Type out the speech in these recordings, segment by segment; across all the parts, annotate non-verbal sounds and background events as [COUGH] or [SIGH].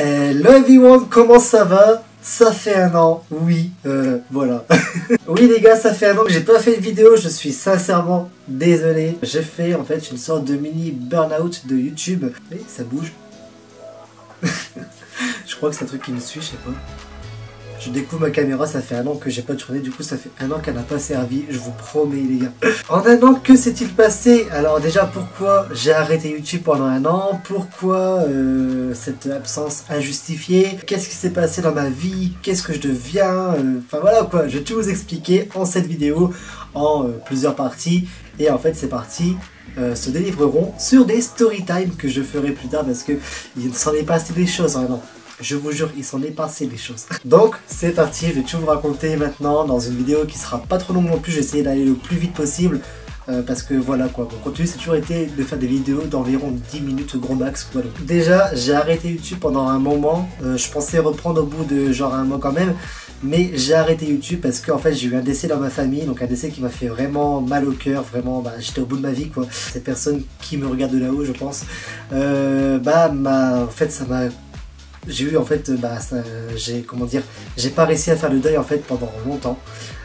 Hello everyone, comment ça va? Ça fait un an, oui, euh, voilà. [LAUGHS] oui les gars, ça fait un an que j'ai pas fait de vidéo, je suis sincèrement désolé. J'ai fait en fait une sorte de mini burn-out de YouTube. Mais ça bouge. [LAUGHS] je crois que c'est un truc qui me suit, je sais pas. Je découvre ma caméra, ça fait un an que j'ai pas tourné, du coup ça fait un an qu'elle n'a pas servi, je vous promets les gars. En un an, que s'est-il passé? Alors déjà, pourquoi j'ai arrêté YouTube pendant un an? Pourquoi euh, cette absence injustifiée? Qu'est-ce qui s'est passé dans ma vie? Qu'est-ce que je deviens? Euh, Enfin voilà quoi, je vais tout vous expliquer en cette vidéo, en euh, plusieurs parties. Et en fait, ces parties se délivreront sur des story time que je ferai plus tard parce que il s'en est passé des choses en un an. Je vous jure, il s'en est passé des choses. Donc, c'est parti, je vais tout vous raconter maintenant dans une vidéo qui sera pas trop longue non plus. J'ai essayé d'aller le plus vite possible. Euh, parce que voilà quoi, mon contenu c'est toujours été de faire des vidéos d'environ 10 minutes gros max quoi. déjà j'ai arrêté YouTube pendant un moment, euh, je pensais reprendre au bout de genre un mois quand même, mais j'ai arrêté YouTube parce qu'en fait j'ai eu un décès dans ma famille, donc un décès qui m'a fait vraiment mal au cœur, vraiment bah, j'étais au bout de ma vie quoi. Cette personne qui me regarde de là-haut je pense, euh, bah en fait ça m'a j'ai eu en fait, bah, j'ai comment dire, j'ai pas réussi à faire le deuil en fait pendant longtemps.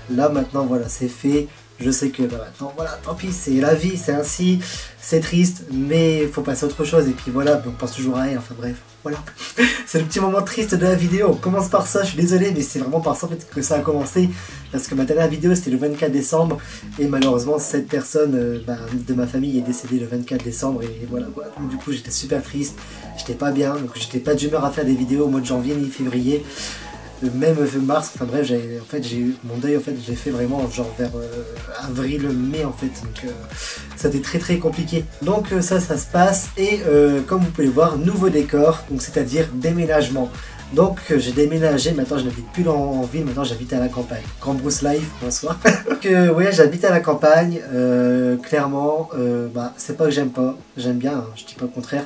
Là maintenant voilà, c'est fait. Je sais que bah, maintenant voilà, tant pis, c'est la vie, c'est ainsi, c'est triste, mais il faut passer à autre chose. Et puis voilà, on pense toujours à elle. Enfin bref, voilà. [LAUGHS] c'est le petit moment triste de la vidéo. On commence par ça. Je suis désolé, mais c'est vraiment par ça que ça a commencé, parce que ma dernière vidéo c'était le 24 décembre et malheureusement cette personne euh, bah, de ma famille est décédée le 24 décembre et voilà. voilà. du coup j'étais super triste j'étais pas bien, donc j'étais pas d'humeur à faire des vidéos au mois de janvier ni février. Même mars, enfin bref, en fait j'ai eu mon deuil en fait j'ai fait vraiment genre vers euh, avril, mai en fait, donc euh, ça a été très très compliqué. Donc euh, ça ça se passe et comme vous pouvez voir, nouveau décor, donc c'est-à-dire déménagement. Donc j'ai déménagé, maintenant je n'habite plus en ville, maintenant j'habite à la campagne. Grand Bruce Life, bonsoir. [LAUGHS] Donc euh, ouais, j'habite à la campagne, clairement, bah c'est pas que j'aime pas, j'aime bien, hein, je dis pas le contraire,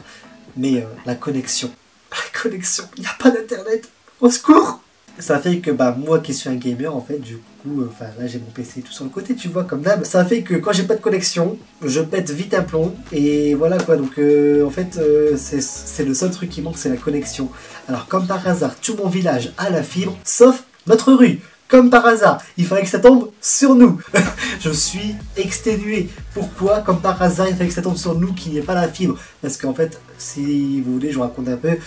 mais la connexion. [LAUGHS] La connexion, il n'y a pas d'internet. Au secours ça fait que bah moi qui suis un gamer en fait du coup euh, enfin là j'ai mon PC tout sur le côté tu vois comme d'hab ça fait que quand j'ai pas de connexion je pète vite un plomb et voilà quoi donc euh, en fait c'est le seul truc qui manque c'est la connexion alors comme par hasard tout mon village a la fibre sauf notre rue comme par hasard, il fallait que ça tombe sur nous. [LAUGHS] je suis exténué. Pourquoi Comme par hasard, il fallait que ça tombe sur nous, qu'il n'y ait pas la fibre? Parce qu'en fait, si vous voulez, je vous raconte un peu.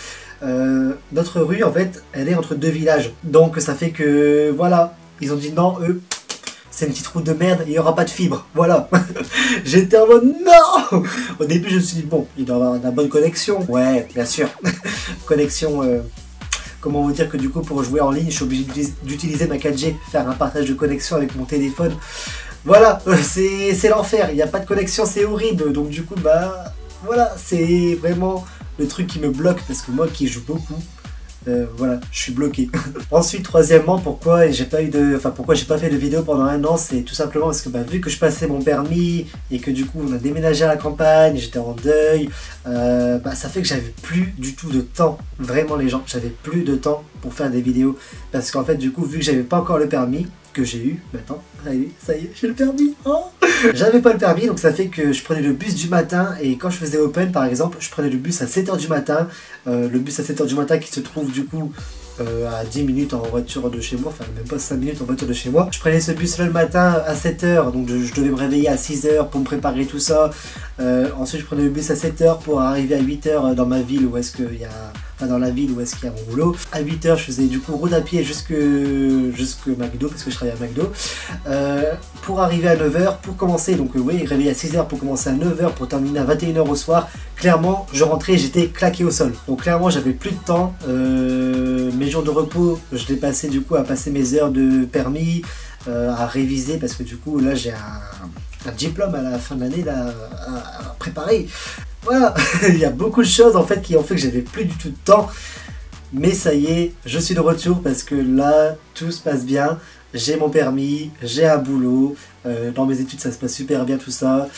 Euh, notre rue, en fait, elle est entre deux villages. Donc ça fait que, voilà, ils ont dit non, eux, c'est une petite route de merde, il n'y aura pas de fibre. Voilà. [LAUGHS] J'étais en mode non Au début, je me suis dit, bon, il doit avoir une bonne connexion. Ouais, bien sûr. [LAUGHS] connexion euh, Comment vous dire que du coup pour jouer en ligne, je suis obligé d'utiliser ma 4G, faire un partage de connexion avec mon téléphone. Voilà, c'est l'enfer, il n'y a pas de connexion, c'est horrible. Donc du coup, bah voilà, c'est vraiment le truc qui me bloque parce que moi qui joue beaucoup, euh, voilà, je suis bloqué. [LAUGHS] Ensuite, troisièmement, pourquoi j'ai pas eu de, enfin pourquoi j'ai pas fait de vidéo pendant un an, c'est tout simplement parce que bah, vu que je passais mon permis et que du coup on a déménagé à la campagne, j'étais en deuil, euh, bah, ça fait que j'avais plus du tout de temps. Vraiment les gens, j'avais plus de temps pour faire des vidéos parce qu'en fait du coup vu que j'avais pas encore le permis que j'ai eu maintenant, allez, ça y est, j'ai le permis. Oh j'avais pas le permis, donc ça fait que je prenais le bus du matin et quand je faisais open par exemple, je prenais le bus à 7h du matin. Euh, le bus à 7h du matin qui se trouve du coup à 10 minutes en voiture de chez moi, enfin même pas 5 minutes en voiture de chez moi. Je prenais ce bus là le matin à 7h, donc je, devais me réveiller à 6h pour me préparer tout ça. Euh, ensuite je prenais le bus à 7h pour arriver à 8h dans ma ville où est-ce qu'il y a dans la ville où est-ce qu'il y a mon boulot. À 8h, je faisais du coup route à pied jusque, jusque McDo, parce que je travaillais à McDo, euh, pour arriver à 9h, pour commencer, donc euh, oui, réveiller à 6h pour commencer à 9h, pour terminer à 21h au soir. Clairement, je rentrais, j'étais claqué au sol. Donc clairement, j'avais plus de temps. Euh, mes jours de repos, je les passais du coup à passer mes heures de permis, à réviser, parce que du coup, là, j'ai un, diplôme à la fin de l'année à préparer. Voilà, [LAUGHS] il y a beaucoup de choses en fait qui ont fait que j'avais plus du tout de temps. Mais ça y est, je suis de retour parce que là, tout se passe bien. J'ai mon permis, j'ai un boulot. Euh, dans mes études, ça se passe super bien tout ça.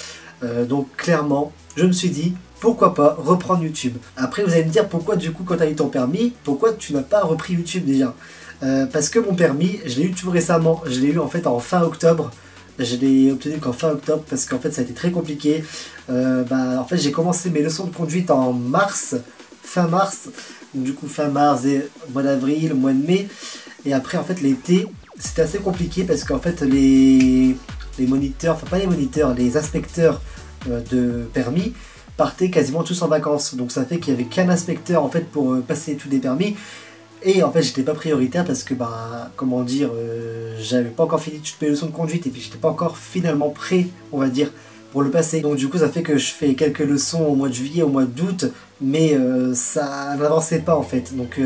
Euh, donc clairement, je me suis dit, pourquoi pas reprendre YouTube. Après, vous allez me dire pourquoi du coup, quand tu as eu ton permis, pourquoi tu n'as pas repris YouTube déjà euh, Parce que mon permis, je l'ai eu tout récemment. Je l'ai eu en fait en fin octobre. Je l'ai obtenu qu'en fin octobre parce qu'en fait ça a été très compliqué. Euh, bah, en fait j'ai commencé mes leçons de conduite en mars fin mars. Du coup, fin mars et mois d'avril, mois de mai. Et après, en fait, l'été, c'était assez compliqué parce qu'en fait, les, les moniteurs, enfin pas les moniteurs, les inspecteurs euh, de permis partaient quasiment tous en vacances. Donc ça fait qu'il y avait qu'un inspecteur en fait pour euh, passer tous les permis. Et en fait, j'étais pas prioritaire parce que, bah, comment dire, euh, j'avais pas encore fini toutes mes leçons de conduite et puis j'étais pas encore finalement prêt, on va dire, pour le passer. Donc du coup, ça fait que je fais quelques leçons au mois de juillet, au mois d'août, mais ça n'avançait pas en fait. Donc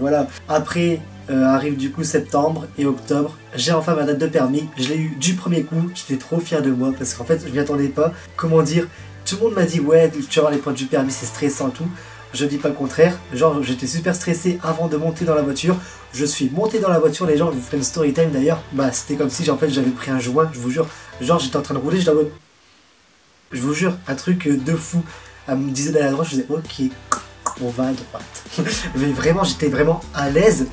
voilà. Après, arrive du coup septembre et octobre. J'ai enfin ma date de permis. Je l'ai eu du premier coup. J'étais trop fier de moi parce qu'en fait, je m'y attendais pas. Comment dire Tout le monde m'a dit ouais, tu vas les points du permis, c'est stressant et tout. Je dis pas le contraire. Genre, j'étais super stressé avant de monter dans la voiture. Je suis monté dans la voiture, les gens, vous ferai une story time d'ailleurs. Bah, c'était comme si en fait j'avais pris un joint, je vous jure. Genre, j'étais en train de rouler, je Je vous jure, un truc de fou. Elle me disait d'aller à droite, je disais ok, on va à droite. [LAUGHS] Mais vraiment, j'étais vraiment à l'aise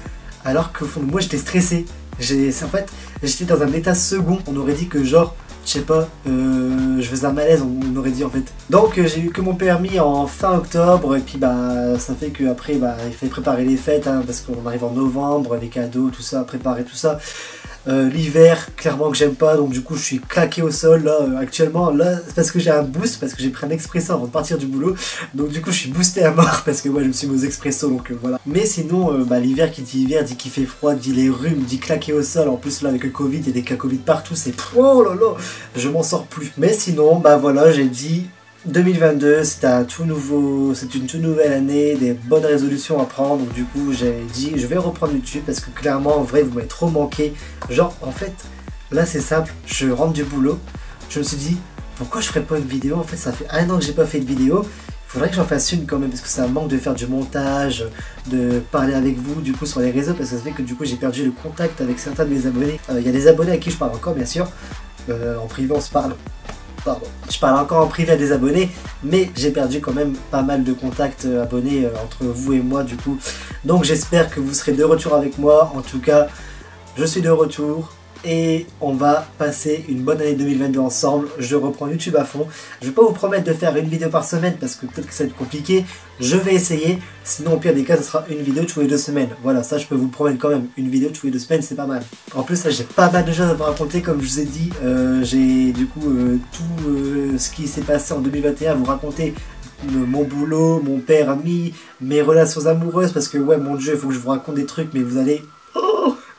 alors que fond de moi j'étais stressé. En fait, j'étais dans un état second. On aurait dit que genre, je sais pas, euh, je faisais un malaise, on, aurait dit en fait. Donc euh, j'ai eu que mon permis en fin octobre et puis bah ça fait que après bah il fallait préparer les fêtes hein, parce qu'on arrive en novembre, les cadeaux, tout ça, préparer tout ça. Euh, l'hiver, clairement que j'aime pas, donc du coup je suis claqué au sol là euh, actuellement. Là, c'est parce que j'ai un boost, parce que j'ai pris un expresso avant de partir du boulot. Donc du coup je suis boosté à mort [LAUGHS] parce que moi je me suis mis aux expresso, donc euh, voilà. Mais sinon, bah, l'hiver qui dit hiver dit qu'il fait froid, dit les rhumes, dit claquer au sol. En plus là avec le Covid, il y a des cas Covid partout, c'est oh là là, je m'en sors plus. Mais sinon, bah voilà, j'ai dit 2022, c'est un tout nouveau, c'est une toute nouvelle année, des bonnes résolutions à prendre. Donc du coup, j'ai dit, je vais reprendre YouTube parce que clairement, en vrai, vous m'avez trop manqué. Genre, en fait, là, c'est simple. Je rentre du boulot. Je me suis dit, pourquoi je ferais pas une vidéo? En fait, ça fait un an que j'ai pas fait de vidéo. Il faudrait que j'en fasse une quand même parce que ça manque de faire du montage, de parler avec vous du coup sur les réseaux parce que ça fait que du coup j'ai perdu le contact avec certains de mes abonnés. Euh, il y a des abonnés à qui je parle encore bien sûr. Euh, en privé on se parle je parle encore en privé à des abonnés, mais j'ai perdu quand même pas mal de contacts euh, abonnés euh, entre vous et moi du coup. Donc j'espère que vous serez de retour avec moi. En tout cas, je suis de retour et on va passer une bonne année 2022 ensemble. Je reprends YouTube à fond. Je vais pas vous promettre de faire une vidéo par semaine parce que peut-être que ça va être compliqué. Je vais essayer. Sinon, au pire des cas, ce sera une vidéo tous les deux semaines. Voilà, ça, je peux vous promettre quand même. Une vidéo tous les deux semaines, c'est pas mal. En plus, j'ai pas mal de choses à vous raconter. Comme je vous ai dit, euh, j'ai du coup euh, tout euh, ce qui s'est passé en 2021 à vous raconter mon boulot, mon père ami, mes relations amoureuses, parce que ouais, mon dieu, il faut que je vous raconte des trucs, mais vous allez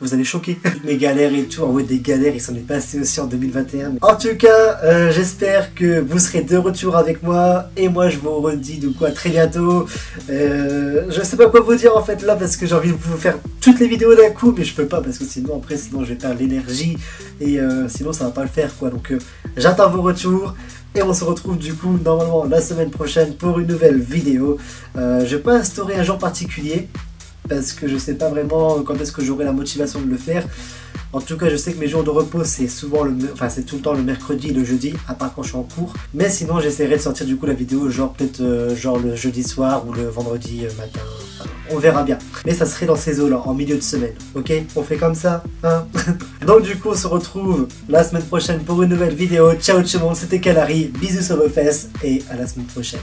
vous allez choquer. mes galères et tout, en vrai des galères, il s'en est passé aussi en 2021. En tout cas, euh, j'espère que vous serez de retour avec moi, et moi je vous redis de quoi très bientôt. Euh, je sais pas quoi vous dire en fait là, parce que j'ai envie de vous faire toutes les vidéos d'un coup, mais je peux pas, parce que sinon après, sinon je vais perdre l'énergie, et euh, sinon ça va pas le faire quoi. Donc j'attends vos retours. Et on se retrouve du coup normalement la semaine prochaine pour une nouvelle vidéo. je vais pas instaurer un jour particulier parce que je sais pas vraiment quand est-ce que j'aurai la motivation de le faire. En tout cas, je sais que mes jours de repos, c'est souvent le, enfin c'est tout le temps le mercredi et le jeudi, à part quand je suis en cours. Mais sinon, j'essaierai de sortir du coup la vidéo, genre peut-être euh, genre le jeudi soir ou le vendredi euh, matin. on verra bien. Mais ça serait dans ces eaux-là, en milieu de semaine. Ok? On fait comme ça, hein? [LAUGHS] Donc du coup, on se retrouve la semaine prochaine pour une nouvelle vidéo. Ciao tout le monde, c'était Calari. Bisous sur vos fesses et à la semaine prochaine.